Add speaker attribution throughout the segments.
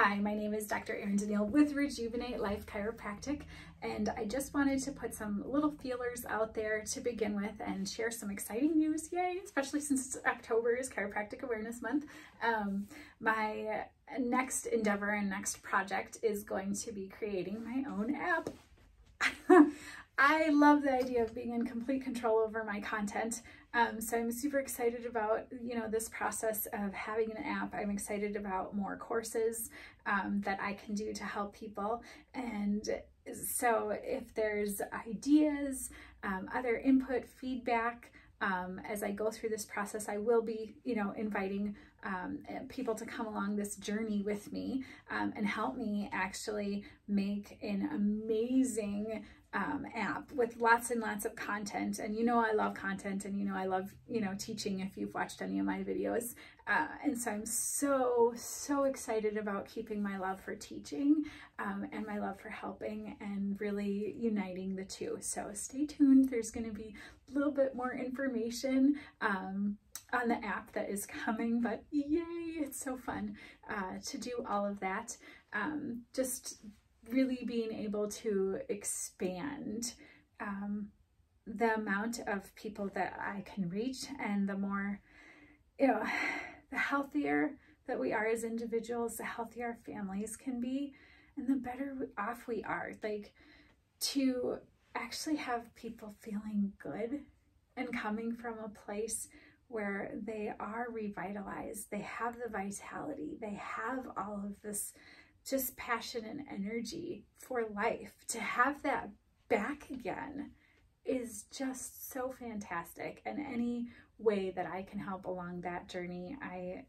Speaker 1: Hi, my name is Dr. Erin Danielle with Rejuvenate Life Chiropractic, and I just wanted to put some little feelers out there to begin with and share some exciting news, yay, especially since October is Chiropractic Awareness Month. Um, my next endeavor and next project is going to be creating my own app. I love the idea of being in complete control over my content. Um, so I'm super excited about, you know, this process of having an app. I'm excited about more courses um, that I can do to help people. And so if there's ideas, um, other input, feedback, um, as I go through this process, I will be, you know, inviting um, people to come along this journey with me um, and help me actually make an amazing um, app with lots and lots of content. And you know I love content and you know I love, you know, teaching if you've watched any of my videos. Uh, and so I'm so, so excited about keeping my love for teaching um, and my love for helping and really uniting the two. So stay tuned. There's going to be a little bit more information um, on the app that is coming, but yay, it's so fun uh, to do all of that. Um, just really being able to expand um, the amount of people that I can reach and the more, you know, the healthier that we are as individuals, the healthier our families can be, and the better off we are. Like to actually have people feeling good and coming from a place where they are revitalized, they have the vitality, they have all of this just passion and energy for life. To have that back again is just so fantastic. And any way that I can help along that journey, I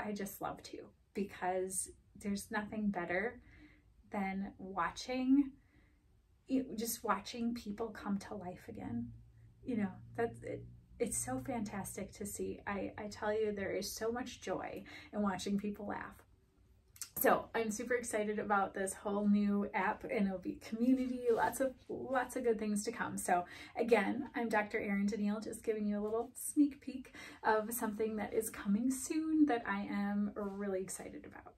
Speaker 1: I just love to because there's nothing better than watching just watching people come to life again. You know, that's it, it's so fantastic to see. I, I tell you, there is so much joy in watching people laugh. So I'm super excited about this whole new app and it'll be community, lots of lots of good things to come. So again, I'm Dr. Erin Danielle, just giving you a little sneak peek of something that is coming soon that I am really excited about.